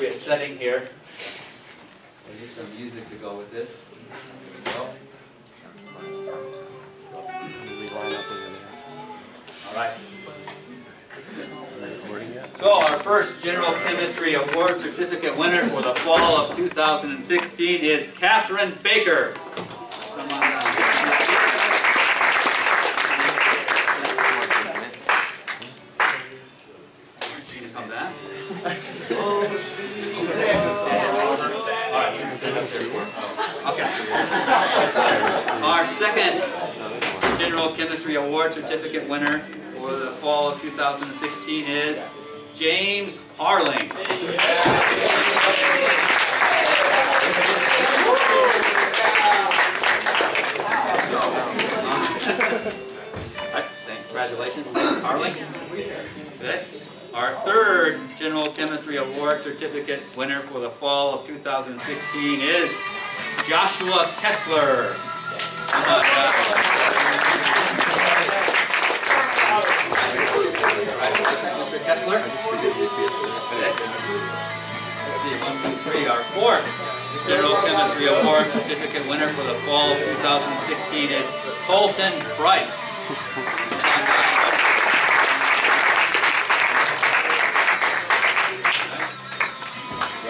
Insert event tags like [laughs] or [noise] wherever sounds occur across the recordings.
appropriate setting here. We need some music to go with this. All right. So our first General Chemistry Award Certificate winner for the fall of 2016 is Kathryn Baker. She can come down. Okay. Our second General Chemistry Award Certificate winner for the fall of 2016 is James Harling. Congratulations, Harling. Okay. Our third General Chemistry Award Certificate winner for the fall of 2016 is Joshua Kessler. Joshua. Congratulations, Mr. Kessler. See, one, two, three. Our fourth General Chemistry Award Certificate winner for the fall of 2016 is Colton Price.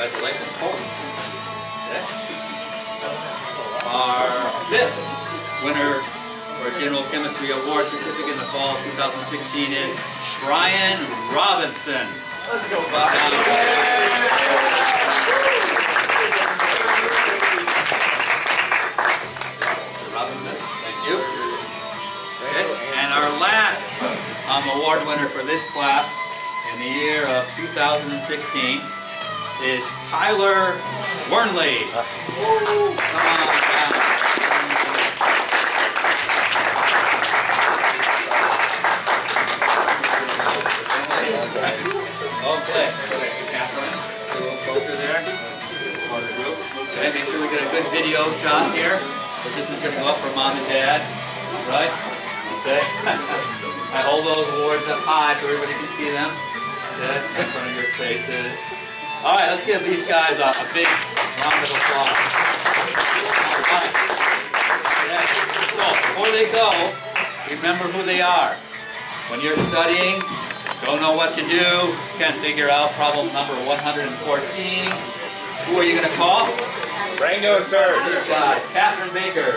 Congratulations. Okay. Our fifth winner for General Chemistry Award Certificate in the fall of 2016 is Brian Robinson. Let's go, Robinson, thank you. And our last um, award winner for this class in the year of 2016 is Tyler Wernli. Down. Okay, a little closer there. Okay, make sure we get a good video shot here. But this is going to go up for mom and dad, right? Okay. [laughs] I hold those awards up high so everybody can see them. Okay, in front of your faces. All right, let's give these guys a, a big round of applause. Right. Yeah. So before they go, remember who they are. When you're studying, don't know what to do, can't figure out problem number 114, who are you going to call? Rango, sir. These guys, Kathryn Baker.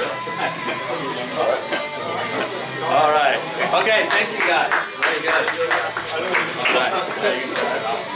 All right. Okay, thank you guys. Very good. All right.